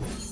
you